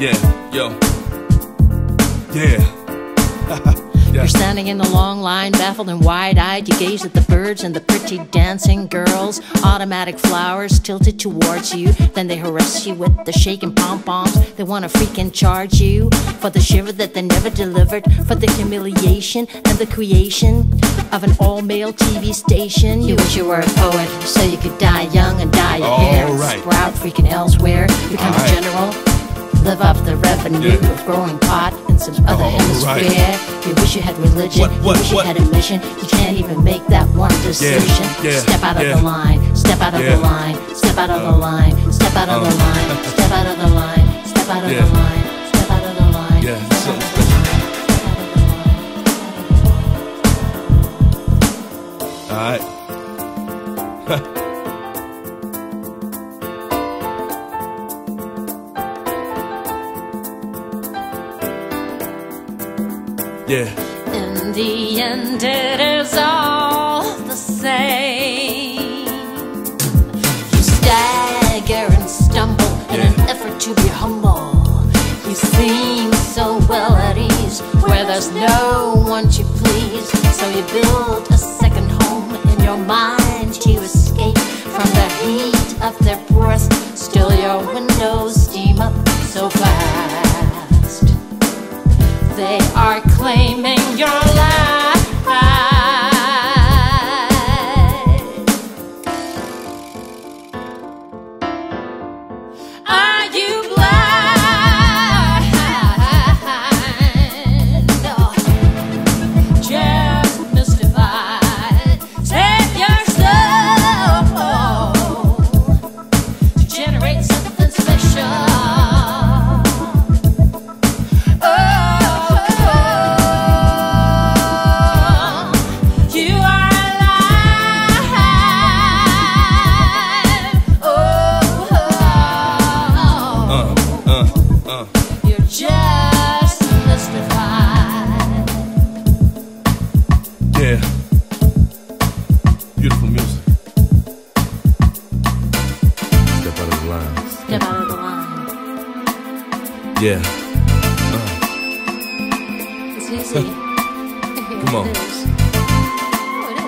Yeah, yo. Yeah. You're standing in the long line, baffled and wide eyed. You gaze at the birds and the pretty dancing girls. Automatic flowers tilted towards you. Then they harass you with the shaking pom poms. They wanna freaking charge you for the shiver that they never delivered. For the humiliation and the creation of an all male TV station. You wish you were a poet so you could die young and dye your hair. and Alright. Sprout freaking elsewhere. Become a Alright. general. Live off the revenue Yeah. of growing pot in some other Alright. hemisphere. You wish you had religion. What, what, you wish what? you had a mission. You can't even make that one decision. yeah, step out of yeah. the line. Step out of Yeah. the line. Step out of the line. Step out of the line. Step out of the line. Step out of Yeah. the line. Yeah. In the end, it is all the same. You stagger and stumble in an effort to be humble. You seem so well at ease where there's no one to please. So you build Yeah. It's easy. Come on. It is. Oh, it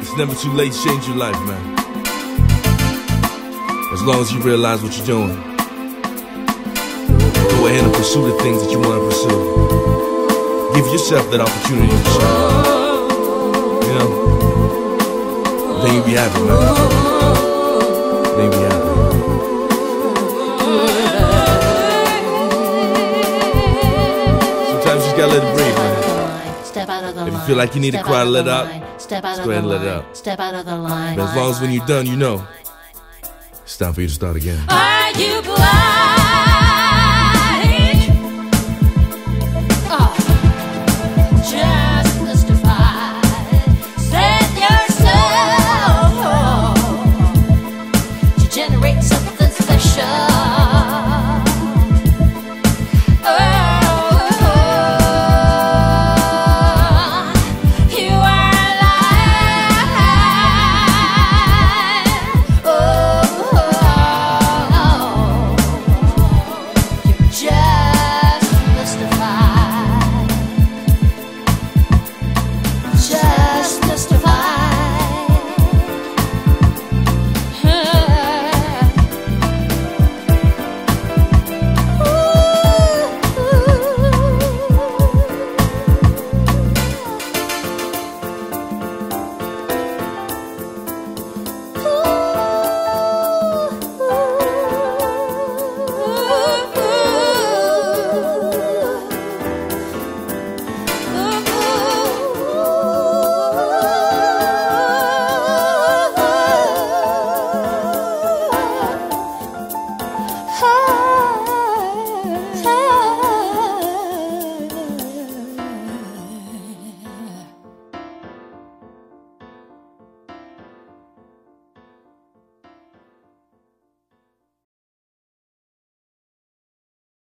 is. It's never too late to change your life, man. As long as you realize what you're doing. Go ahead and pursue the things that you want to pursue. Give yourself that opportunity to shine. You know? Then you'll be happy, man. Feel like you need to Step cry, let out. Step out of go ahead the and let it line. out. Step out of the line. But as long as when you're done, you know. It's time for you to start again. Are you blind?